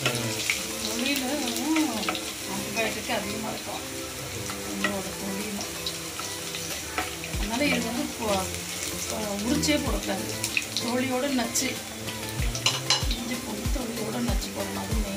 தொழியோட antibiotic அதிகமாக இருக்கும் நம்மளோட தொழில அதனால் இது வந்து இப்போ- உரிச்சே போடக்கூடாது தொழியோட நச்சு இஞ்சி பூண்டு தோழியோட நச்சு போடணும் அதுவும்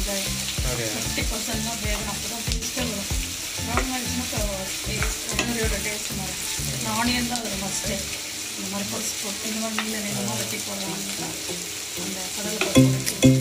வெங்காயம் ஓகே ஃபிஃப்டி பர்சன்ட் வேகணும் அப்போ தான் வரும் ப்ரௌன் ஆயிடுச்சுன்னா டேஸ்ட் வெங்காயோட டேஸ்ட் மாறும் ஆனியன் தான் அதில் மஸ்ட்டு இந்த மாதிரி பொரிச்சு போட்டு இந்த மாதிரி நீல நீளமாக வெட்டி போடலாம் அந்த கடலை பருப்பு